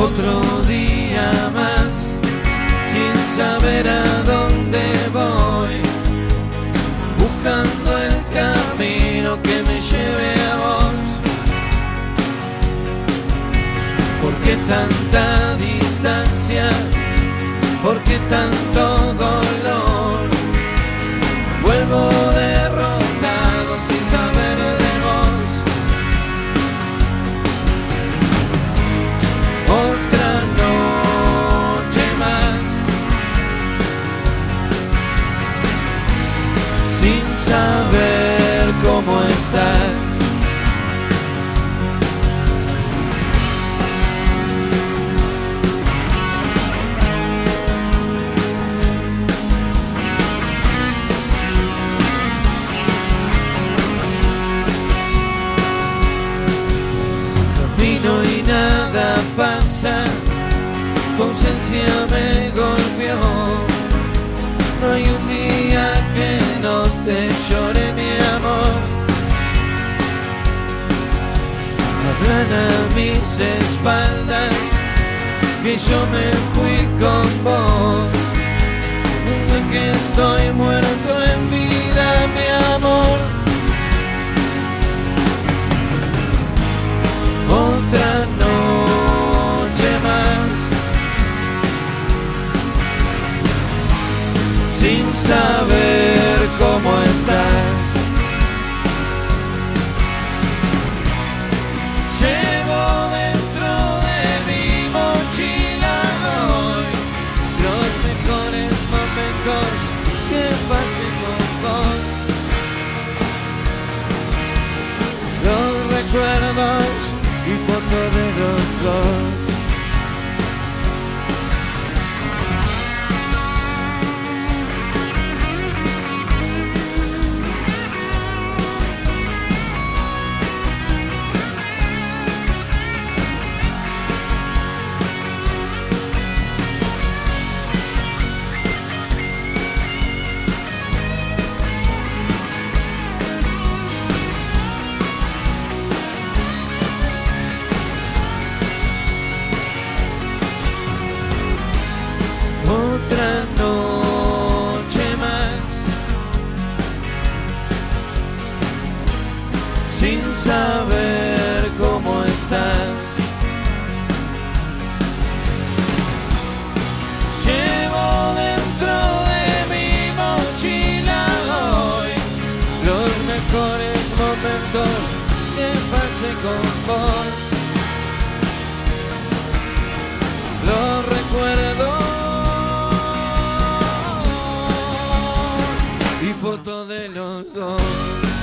Otro día más, sin saber a dónde voy, buscando el camino que me lleve a vos. ¿Por qué tanta distancia? ¿Por qué tanto dolor? Vuelvo saber cómo estás. Camino y nada pasa, tu ausencia me golpeó. No hay un día A mis espaldas que yo me fui con vos. Sé que estoy muerto en vida, mi amor. Otra noche más, sin saber recuerdos y fotos de los. Sin saber cómo estás. Llevo dentro de mi mochila hoy los mejores momentos que pasé con vos. Los recuerdos y fotos de los dos.